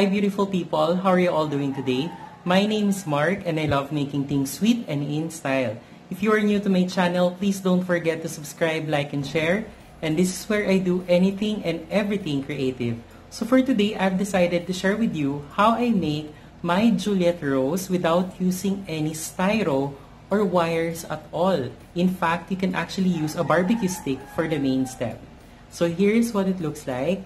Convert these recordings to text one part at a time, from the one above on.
Hi beautiful people, how are you all doing today? My name is Mark and I love making things sweet and in style. If you are new to my channel, please don't forget to subscribe, like, and share. And this is where I do anything and everything creative. So for today, I've decided to share with you how I make my Juliet Rose without using any styro or wires at all. In fact, you can actually use a barbecue stick for the main step. So here's what it looks like.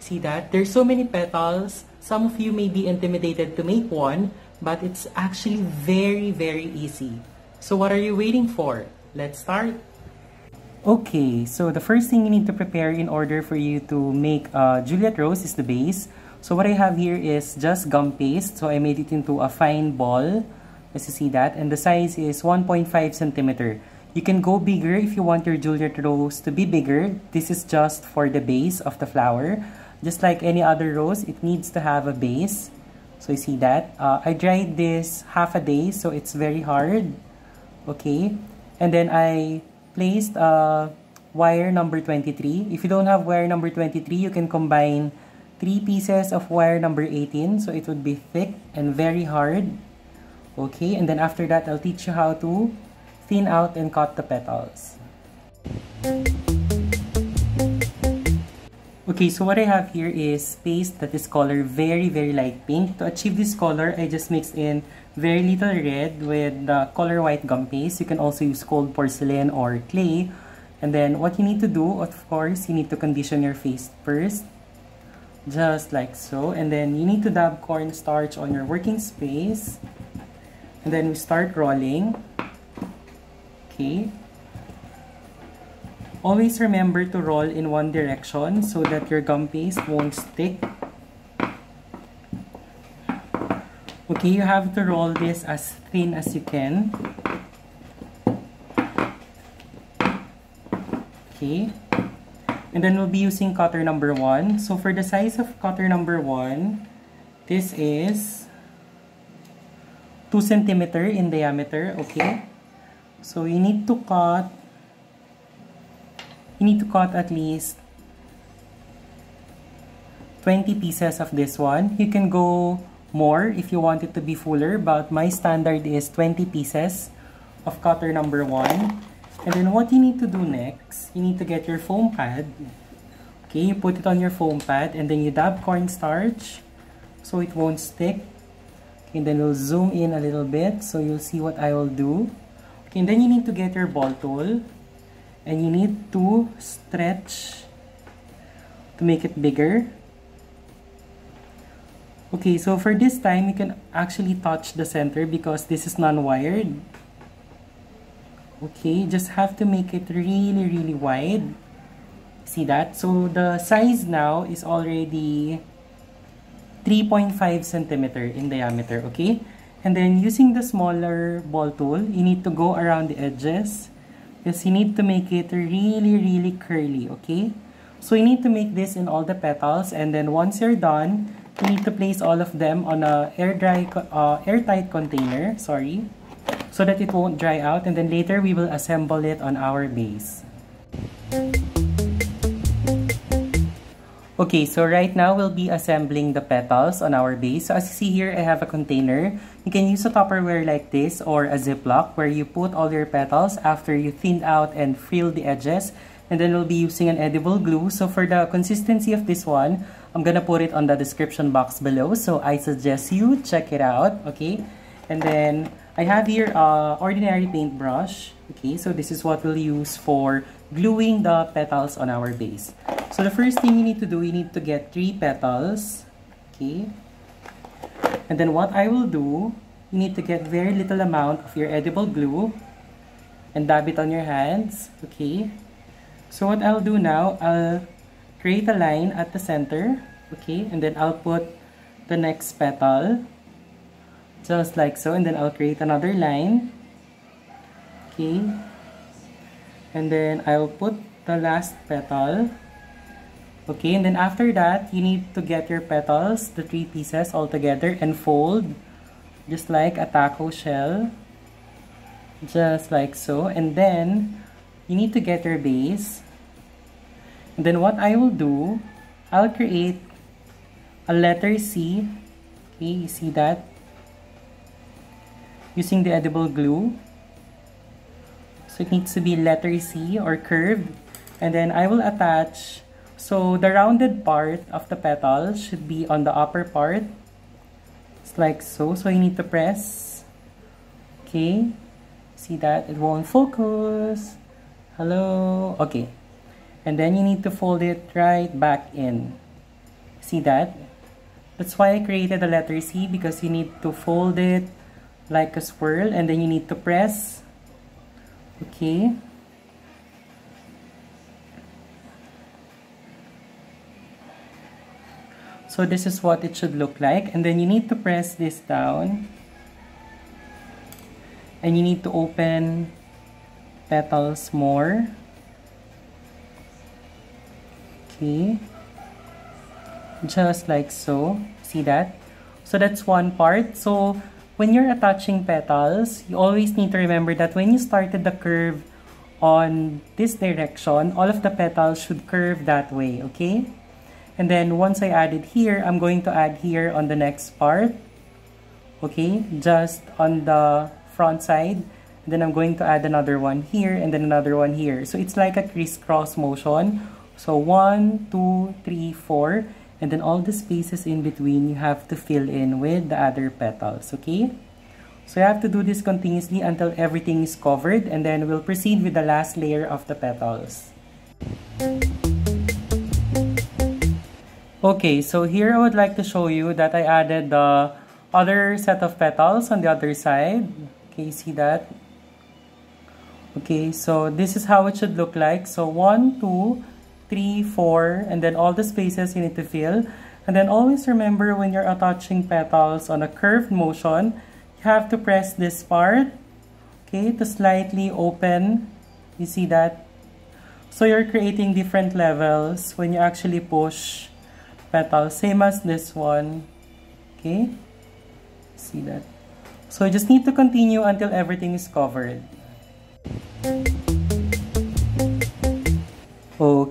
See that? There's so many petals. Some of you may be intimidated to make one, but it's actually very, very easy. So what are you waiting for? Let's start. Okay, so the first thing you need to prepare in order for you to make a Juliet Rose is the base. So what I have here is just gum paste. So I made it into a fine ball, as you see that. And the size is 1.5 centimeter. You can go bigger if you want your Juliet Rose to be bigger. This is just for the base of the flower. Just like any other rose, it needs to have a base. So you see that. Uh, I dried this half a day, so it's very hard. Okay. And then I placed uh, wire number 23. If you don't have wire number 23, you can combine three pieces of wire number 18 so it would be thick and very hard okay and then after that I'll teach you how to thin out and cut the petals okay so what I have here is paste that is color very very light pink. To achieve this color I just mixed in very little red with the color white gum paste. You can also use cold porcelain or clay. And then what you need to do of course you need to condition your face first just like so. And then you need to dab cornstarch on your working space. And then we start rolling. Okay always remember to roll in one direction so that your gum paste won't stick okay you have to roll this as thin as you can okay and then we'll be using cutter number 1. So for the size of cutter number 1, this is 2 centimeter in diameter, okay? So you need to cut, you need to cut at least 20 pieces of this one. You can go more if you want it to be fuller, but my standard is 20 pieces of cutter number 1. And then what you need to do next, you need to get your foam pad. Okay, you put it on your foam pad and then you dab cornstarch so it won't stick. Okay, and then we'll zoom in a little bit so you'll see what I will do. Okay, and then you need to get your ball tool and you need to stretch to make it bigger. Okay, so for this time, you can actually touch the center because this is non-wired. Okay, just have to make it really, really wide. See that? So the size now is already 3.5 centimeter in diameter, okay? And then using the smaller ball tool, you need to go around the edges because you need to make it really, really curly, okay? So you need to make this in all the petals and then once you're done, you need to place all of them on a air dry, uh, airtight container, sorry so that it won't dry out and then later we will assemble it on our base. Okay, so right now we'll be assembling the petals on our base. So as you see here, I have a container. You can use a Tupperware like this or a Ziploc where you put all your petals after you thin out and fill the edges. And then we'll be using an edible glue. So for the consistency of this one, I'm gonna put it on the description box below. So I suggest you check it out, okay? And then I have here a ordinary paintbrush. Okay, so this is what we'll use for gluing the petals on our base. So the first thing you need to do, you need to get three petals. Okay. And then what I will do, you need to get very little amount of your edible glue and dab it on your hands. Okay. So what I'll do now, I'll create a line at the center. Okay. And then I'll put the next petal just like so and then I'll create another line okay and then I'll put the last petal okay and then after that you need to get your petals the three pieces all together and fold just like a taco shell just like so and then you need to get your base and then what I will do I'll create a letter C. Okay, you see that? Using the edible glue. So it needs to be letter C or curved. And then I will attach, so the rounded part of the petal should be on the upper part. It's like so. So you need to press. Okay. See that? It won't focus. Hello. Okay. And then you need to fold it right back in. See that? That's why I created the letter C because you need to fold it like a swirl and then you need to press okay. So this is what it should look like. And then you need to press this down. And you need to open petals more. Okay. Just like so. See that? So that's one part. So when you're attaching petals, you always need to remember that when you started the curve on this direction, all of the petals should curve that way, okay? And then once I added here, I'm going to add here on the next part, okay? Just on the front side. And then I'm going to add another one here and then another one here. So it's like a crisscross motion. So one, two, three, four. And then all the spaces in between, you have to fill in with the other petals, okay? So you have to do this continuously until everything is covered and then we'll proceed with the last layer of the petals. Okay, so here I would like to show you that I added the other set of petals on the other side. Okay, see that? Okay, so this is how it should look like. So one, two, three, four, and then all the spaces you need to fill. And then always remember when you're attaching petals on a curved motion, you have to press this part, okay, to slightly open. You see that? So you're creating different levels when you actually push petals, same as this one, okay? See that? So you just need to continue until everything is covered.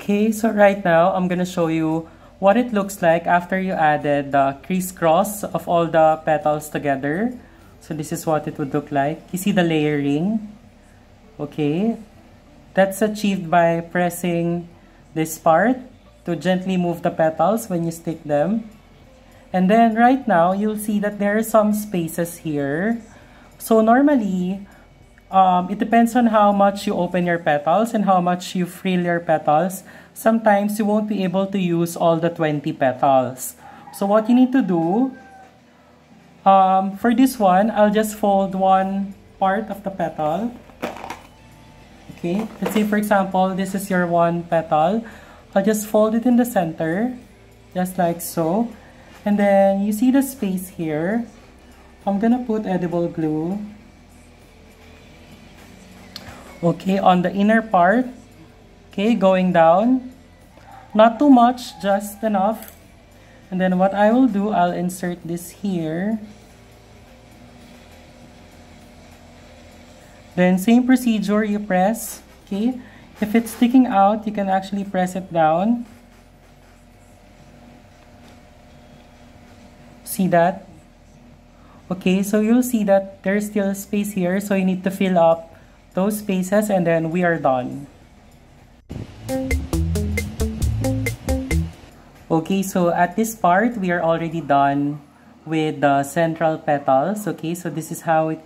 Okay, so right now I'm gonna show you what it looks like after you added the crisscross of all the petals together. So this is what it would look like. You see the layering? Okay, that's achieved by pressing this part to gently move the petals when you stick them. And then right now, you'll see that there are some spaces here. So normally, um, it depends on how much you open your petals and how much you frill your petals. Sometimes you won't be able to use all the 20 petals. So what you need to do, um, for this one, I'll just fold one part of the petal. Okay, let's say for example, this is your one petal. I'll just fold it in the center, just like so. And then you see the space here. I'm gonna put edible glue okay on the inner part. Okay going down. Not too much just enough. And then what I will do I'll insert this here. Then same procedure you press. Okay if it's sticking out you can actually press it down. See that? Okay so you'll see that there's still space here so you need to fill up those spaces and then we are done. Okay, so at this part, we are already done with the central petals. Okay, so this is how it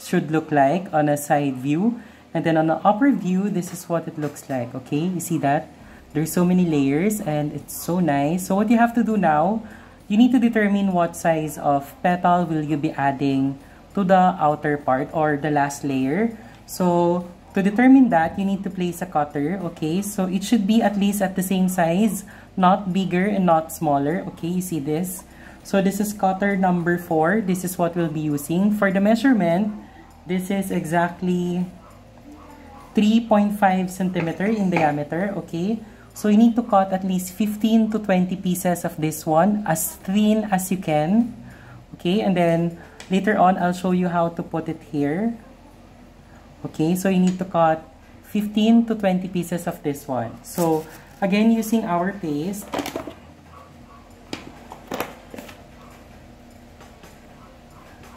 should look like on a side view. And then on the upper view, this is what it looks like. Okay, you see that? There's so many layers and it's so nice. So what you have to do now, you need to determine what size of petal will you be adding to the outer part or the last layer. So, to determine that, you need to place a cutter, okay? So, it should be at least at the same size, not bigger and not smaller, okay? You see this? So, this is cutter number 4. This is what we'll be using. For the measurement, this is exactly 3.5 centimeter in diameter, okay? So, you need to cut at least 15 to 20 pieces of this one, as thin as you can, okay? And then, later on, I'll show you how to put it here. okay so you need to cut 15 to 20 pieces of this one. So again using our paste.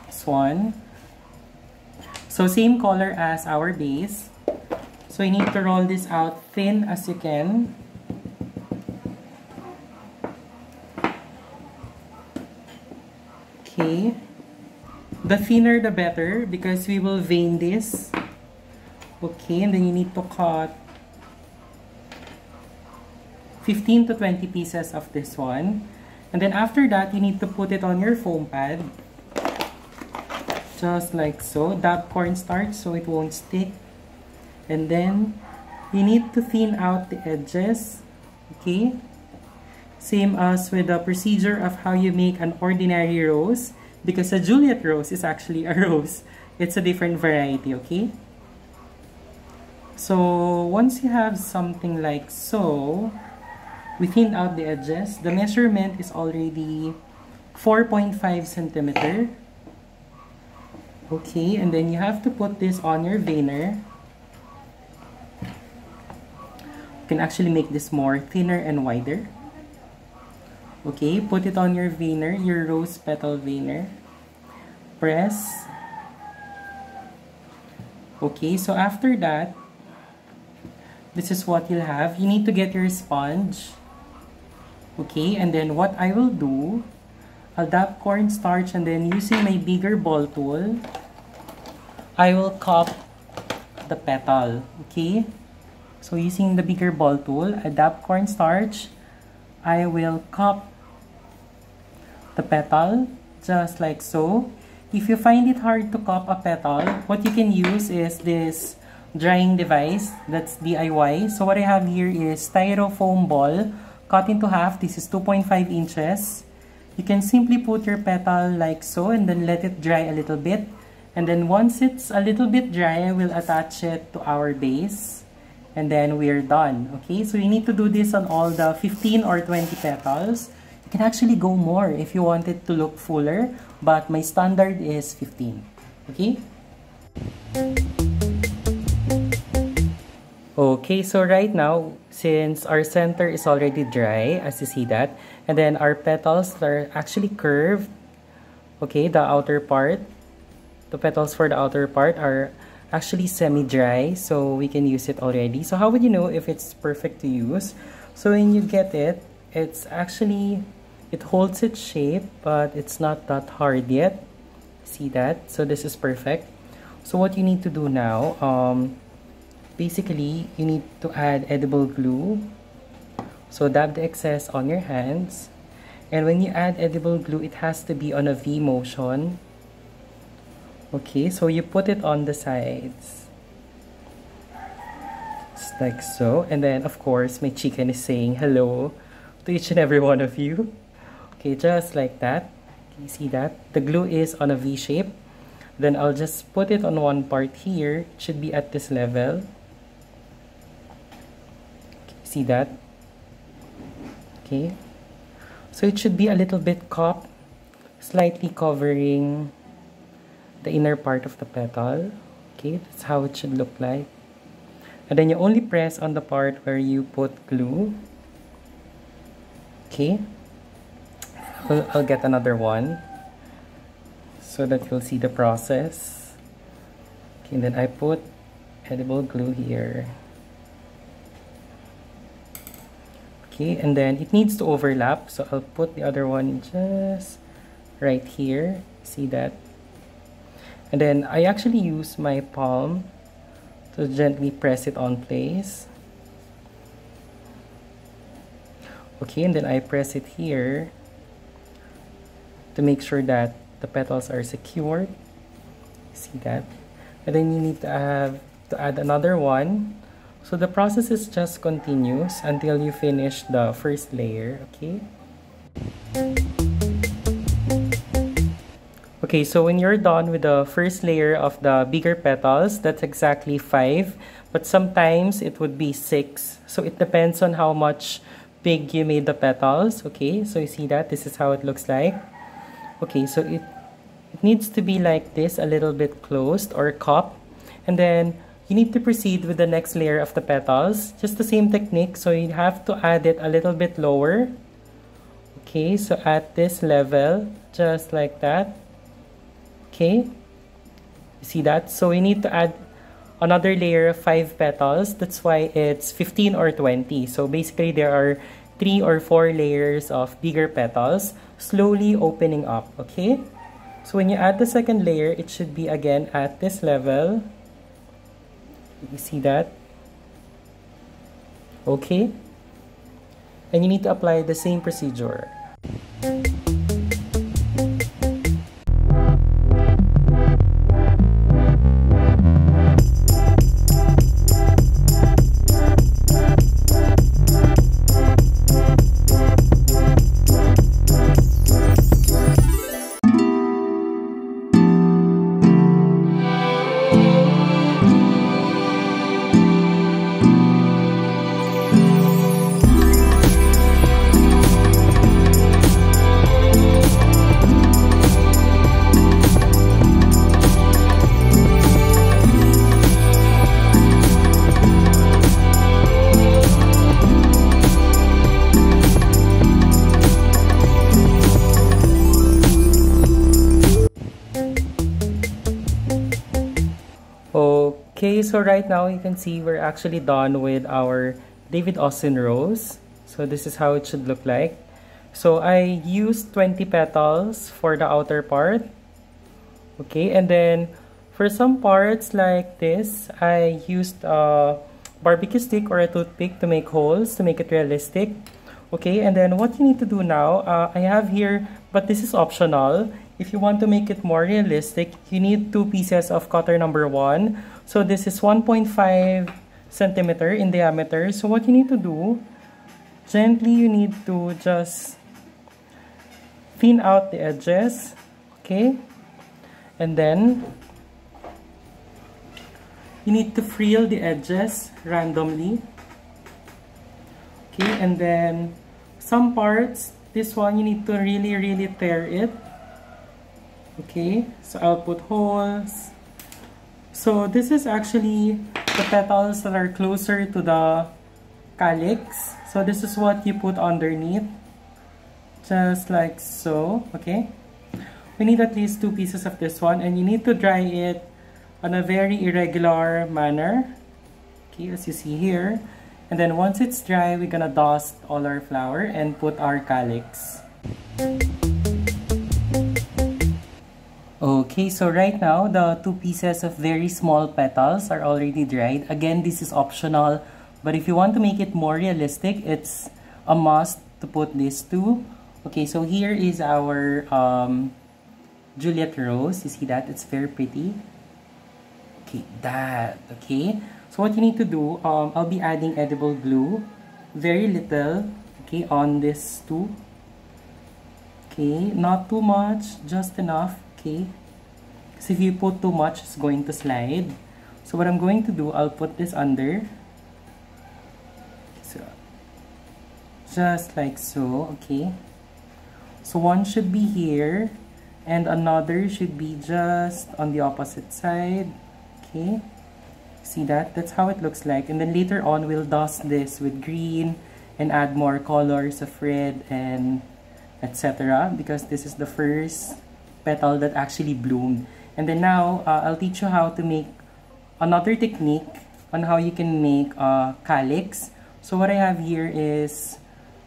This one. So same color as our base. So you need to roll this out thin as you can. Okay. The thinner the better because we will vein this. Okay, and then you need to cut 15 to 20 pieces of this one. And then after that, you need to put it on your foam pad. Just like so. Dab cornstarch so it won't stick. And then, you need to thin out the edges. Okay? Same as with the procedure of how you make an ordinary rose. Because a Juliet rose is actually a rose. It's a different variety, okay? So, once you have something like so, we thin out the edges. The measurement is already 4.5 centimeter. Okay, and then you have to put this on your veiner. You can actually make this more thinner and wider. Okay, put it on your veiner, your rose petal veiner. Press. Okay, so after that, this is what you'll have. You need to get your sponge. Okay, and then what I will do, I'll dab cornstarch and then using my bigger ball tool, I will cup the petal. Okay, so using the bigger ball tool, I dab cornstarch, I will cup the petal just like so. If you find it hard to cup a petal, what you can use is this drying device that's DIY. So what I have here is styrofoam ball cut into half. This is 2.5 inches. You can simply put your petal like so and then let it dry a little bit. And then once it's a little bit dry, we'll attach it to our base. And then we're done. Okay, so you need to do this on all the 15 or 20 petals. You can actually go more if you want it to look fuller. But my standard is 15. Okay? Okay, so right now, since our center is already dry, as you see that, and then our petals are actually curved, okay, the outer part, the petals for the outer part are actually semi-dry, so we can use it already. So how would you know if it's perfect to use? So when you get it, it's actually, it holds its shape, but it's not that hard yet. See that? So this is perfect. So what you need to do now, um, basically you need to add edible glue. So dab the excess on your hands. And when you add edible glue it has to be on a V motion. Okay so you put it on the sides. Just like so. And then of course my chicken is saying hello to each and every one of you. Okay just like that. Can you see that? The glue is on a V shape. Then I'll just put it on one part here. It should be at this level See that? Okay. So it should be a little bit cupped, slightly covering the inner part of the petal. Okay, that's how it should look like. And then you only press on the part where you put glue. Okay. I'll, I'll get another one so that you'll see the process. Okay, and then I put edible glue here. Okay and then it needs to overlap. So I'll put the other one just right here. See that? And then I actually use my palm to gently press it on place. Okay and then I press it here to make sure that the petals are secured. See that? And then you need to have to add another one so the process is just continuous until you finish the first layer, okay? Okay, so when you're done with the first layer of the bigger petals, that's exactly 5. But sometimes it would be 6. So it depends on how much big you made the petals. Okay, so you see that? This is how it looks like. Okay, so it, it needs to be like this, a little bit closed or cup. And then you need to proceed with the next layer of the petals. Just the same technique, so you have to add it a little bit lower. Okay, so at this level, just like that. Okay? You see that? So we need to add another layer of 5 petals. That's why it's 15 or 20. So basically there are 3 or 4 layers of bigger petals slowly opening up. Okay? So when you add the second layer, it should be again at this level. You see that? Okay? And you need to apply the same procedure. So right now you can see we're actually done with our David Austin rose. So this is how it should look like. So I used 20 petals for the outer part. Okay, and then for some parts like this, I used a barbecue stick or a toothpick to make holes to make it realistic. Okay, and then what you need to do now, uh, I have here, but this is optional. If you want to make it more realistic, you need two pieces of cutter number one. So this is 1.5 centimeter in diameter. So what you need to do, gently you need to just thin out the edges, okay? And then you need to frill the edges randomly. Okay, and then some parts, this one you need to really, really tear it okay so I'll put holes so this is actually the petals that are closer to the calyx. So this is what you put underneath. Just like so okay? We need at least two pieces of this one and you need to dry it on a very irregular manner. Okay as you see here. And then once it's dry we're gonna dust all our flower and put our calyx Okay, so right now, the two pieces of very small petals are already dried. Again, this is optional, but if you want to make it more realistic, it's a must to put these two. Okay, so here is our um, Juliet Rose. You see that? It's very pretty. Okay, that. Okay. So what you need to do, um, I'll be adding edible glue. Very little, okay, on this two. Okay, not too much, just enough okay? Because if you put too much, it's going to slide. So what I'm going to do, I'll put this under. So, just like so, okay? So one should be here, and another should be just on the opposite side, okay? See that? That's how it looks like. And then later on, we'll dust this with green and add more colors of red and etc. Because this is the first petal that actually bloomed. And then now, uh, I'll teach you how to make another technique on how you can make a calyx. So what I have here is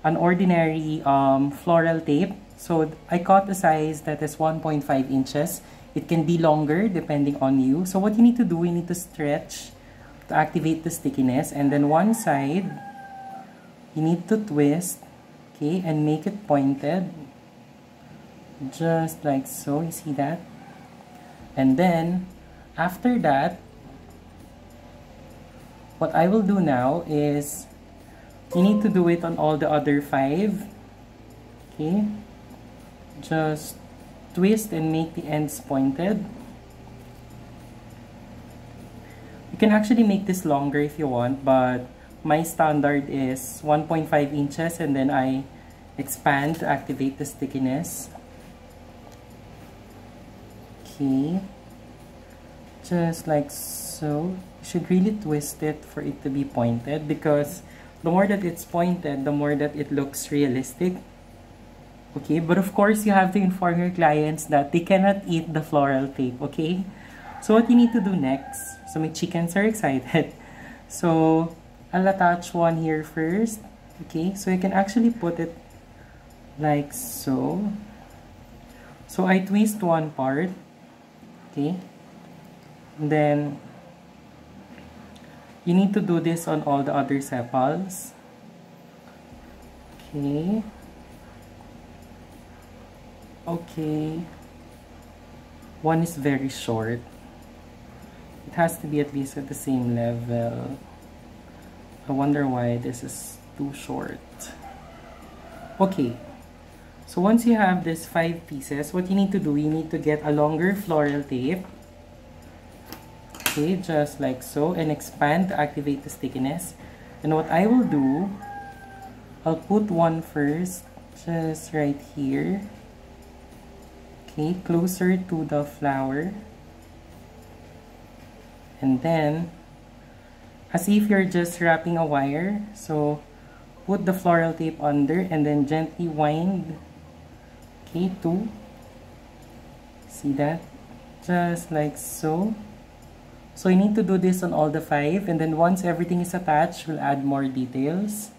an ordinary um, floral tape. So I cut a size that is 1.5 inches. It can be longer depending on you. So what you need to do, you need to stretch to activate the stickiness. And then one side, you need to twist, okay, and make it pointed just like so you see that? And then after that what I will do now is you need to do it on all the other five. Okay? Just twist and make the ends pointed. You can actually make this longer if you want but my standard is 1.5 inches and then I expand to activate the stickiness okay just like so you should really twist it for it to be pointed because the more that it's pointed the more that it looks realistic Okay, but of course, you have to inform your clients that they cannot eat the floral tape, okay? So what you need to do next, so my chickens are excited. So I'll attach one here first, okay? So you can actually put it like so. So I twist one part, okay? And then you need to do this on all the other sepals. Okay. Okay. One is very short. It has to be at least at the same level. I wonder why this is too short. Okay. So once you have this five pieces, what you need to do, you need to get a longer floral tape. Okay, just like so. And expand to activate the stickiness. And what I will do, I'll put one first, just right here. Okay, closer to the flower. And then, as if you're just wrapping a wire. So, put the floral tape under and then gently wind. Okay, two. See that? Just like so. So you need to do this on all the five and then once everything is attached, we'll add more details.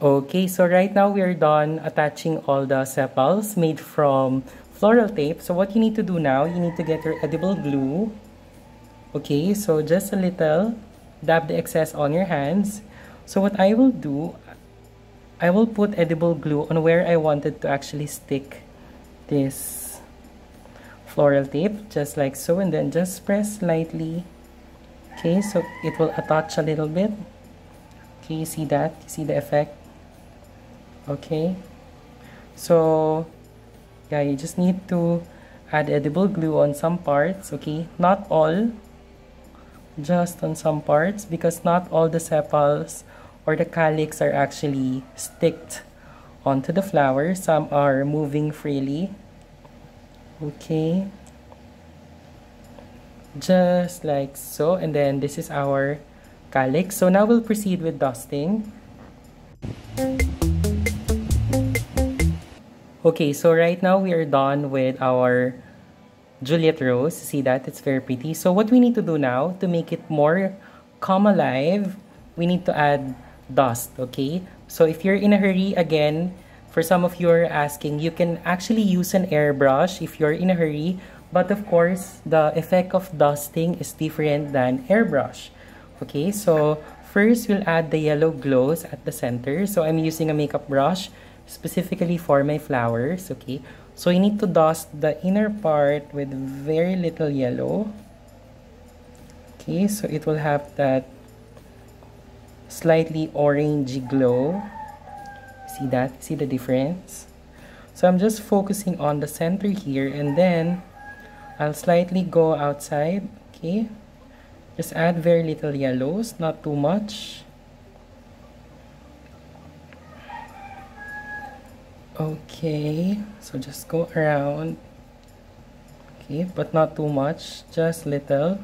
Okay, so right now we are done attaching all the sepals made from floral tape. So what you need to do now, you need to get your edible glue. Okay, so just a little, dab the excess on your hands. So what I will do, I will put edible glue on where I wanted to actually stick this floral tape, just like so, and then just press lightly. Okay, so it will attach a little bit. Okay, you see that? You see the effect? Okay. So, yeah, you just need to add edible glue on some parts, okay? Not all, just on some parts because not all the sepals or the calyx are actually sticked onto the flower. Some are moving freely. Okay. Just like so. And then this is our calyx. So now we'll proceed with dusting. Okay, so right now we are done with our Juliet Rose. See that? It's very pretty. So what we need to do now to make it more come alive, we need to add dust, okay? So if you're in a hurry, again, for some of you are asking, you can actually use an airbrush if you're in a hurry. But of course, the effect of dusting is different than airbrush. Okay, so first we'll add the yellow glows at the center. So I'm using a makeup brush specifically for my flowers, okay? So you need to dust the inner part with very little yellow. Okay, so it will have that slightly orangey glow. See that? See the difference? So I'm just focusing on the center here and then I'll slightly go outside, okay? Just add very little yellows, not too much. Okay, so just go around. Okay, but not too much, just little.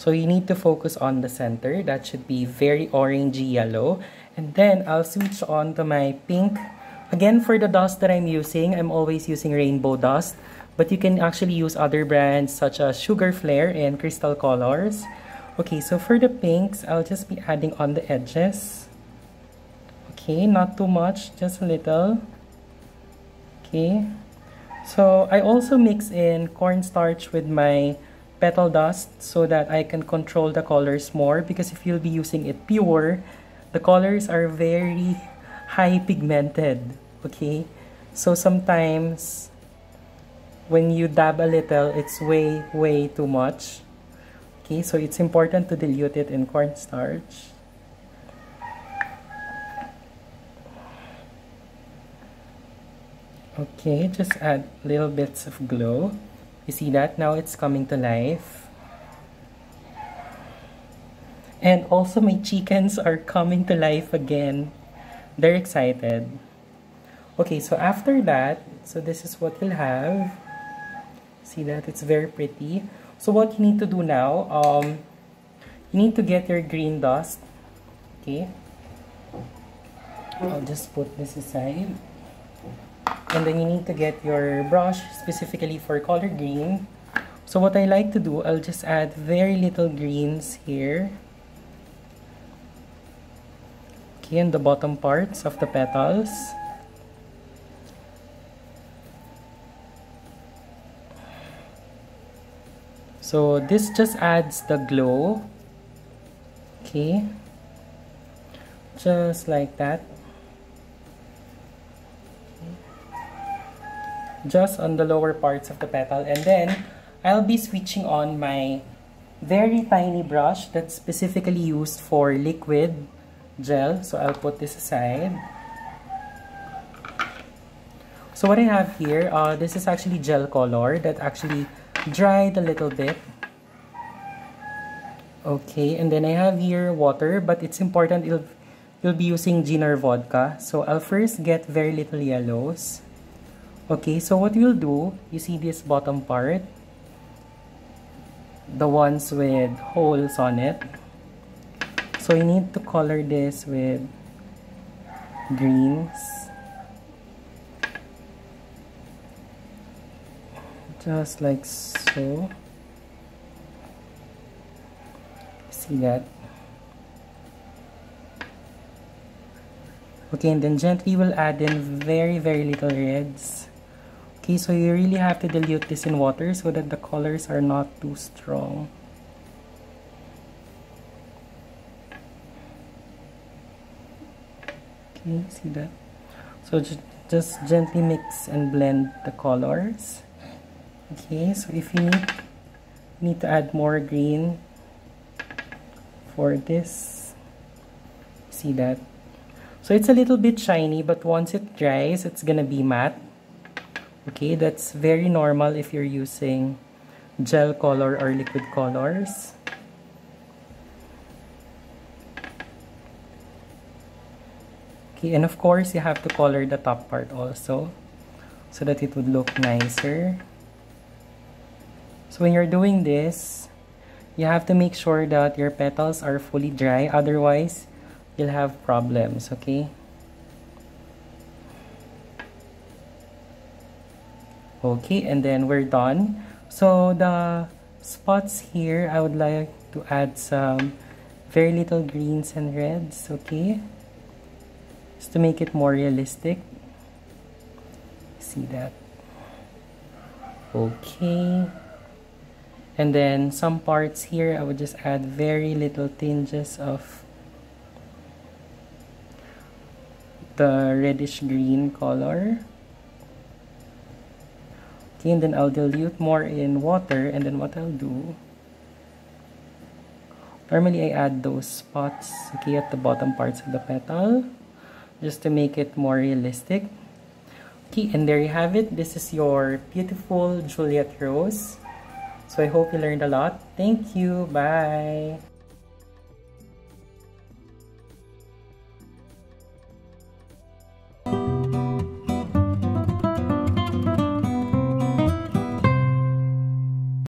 So you need to focus on the center. That should be very orangey yellow. And then I'll switch on to my pink. Again, for the dust that I'm using, I'm always using rainbow dust. But you can actually use other brands such as Sugarflair and Crystal Colors. Okay, so for the pinks, I'll just be adding on the edges. Okay, not too much, just a little. Okay. So I also mix in cornstarch with my petal dust so that I can control the colors more because if you'll be using it pure, the colors are very high pigmented. Okay. So sometimes when you dab a little, it's way, way too much. Okay, so it's important to dilute it in cornstarch. Okay, just add little bits of glow. You see that? Now it's coming to life. And also my chickens are coming to life again. They're excited. Okay, so after that, so this is what you'll have. See that? It's very pretty. So what you need to do now, um, you need to get your green dust. Okay. I'll just put this aside. And then you need to get your brush specifically for color green. So what I like to do, I'll just add very little greens here. Okay, in the bottom parts of the petals. So this just adds the glow. Okay. Just like that. Just on the lower parts of the petal. And then, I'll be switching on my very tiny brush that's specifically used for liquid gel. So I'll put this aside. So what I have here, uh, this is actually gel color that actually dried a little bit. Okay, and then I have here water, but it's important you'll, you'll be using gin or vodka. So I'll first get very little yellows. Okay, so what we'll do, you see this bottom part? The ones with holes on it. So you need to color this with greens. just like so see that okay and then gently we'll add in very very little reds so you really have to dilute this in water so that the colors are not too strong. Okay see that? So just gently mix and blend the colors. Okay so if you need need to add more green for this see that? So it's a little bit shiny but once it dries it's gonna be matte okay that's very normal if you're using gel color or liquid colors okay and of course you have to color the top part also so that it would look nicer so when you're doing this, you have to make sure that your petals are fully dry. Otherwise, you'll have problems, okay? Okay, and then we're done. So the spots here, I would like to add some very little greens and reds, okay? Just to make it more realistic. See that? Okay. And then some parts here, I would just add very little tinges of the reddish green color. And then I'll dilute more in water and then what I'll do normally I add those spots okay at the bottom parts of the petal just to make it more realistic okay and there you have it this is your beautiful Juliet rose so I hope you learned a lot. Thank you. Bye.